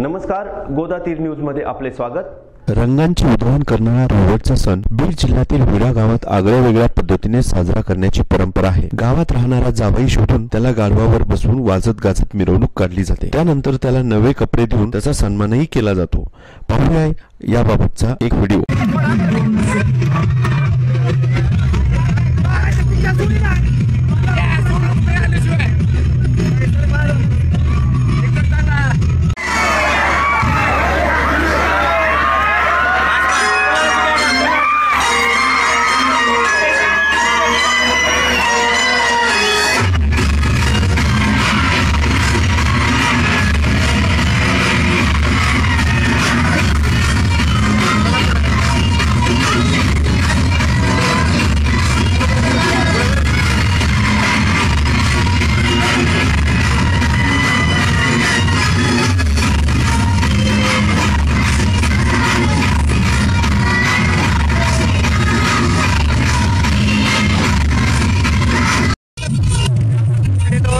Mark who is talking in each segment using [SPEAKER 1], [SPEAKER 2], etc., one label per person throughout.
[SPEAKER 1] नमस्कार गोदातीर न्यूजमध्ये आपले स्वागत.
[SPEAKER 2] रंगांची उधळण करणारा रोवटचा सण बीड जिल्ह्यातील विडा गावात आगळ्या वेगळ्या पद्धतीने साजरा करण्याची परंपरा आहे. गावात राहणारा जावाई शोधून त्याला गाढवावर बसवून वाजत गाजत मिरवणूक काढली जाते. त्यानंतर त्याला नवे कपडे देऊन त्याचा सन्मानही केला जातो. पाहूया याबाबतचा एक व्हिडिओ.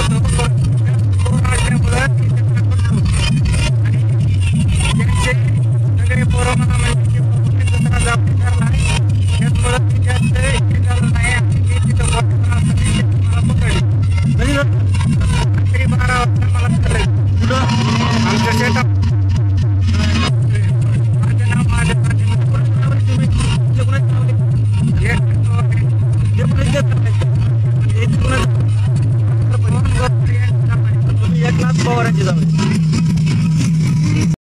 [SPEAKER 3] Sudah, Get up. 지장 을.